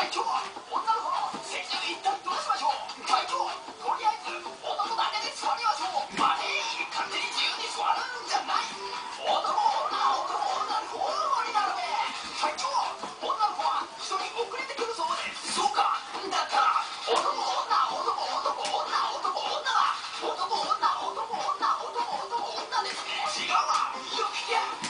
会長は女の子の成長一旦どうしましょう会長とりあえず男だけで座りましょうマネー勝手に自由に座るんじゃない男女男女交互になべ会長女の子は人に遅れてくるそうでそうかだったら男女男男女男女は男女男女男女男女ですね違うわよく聞け。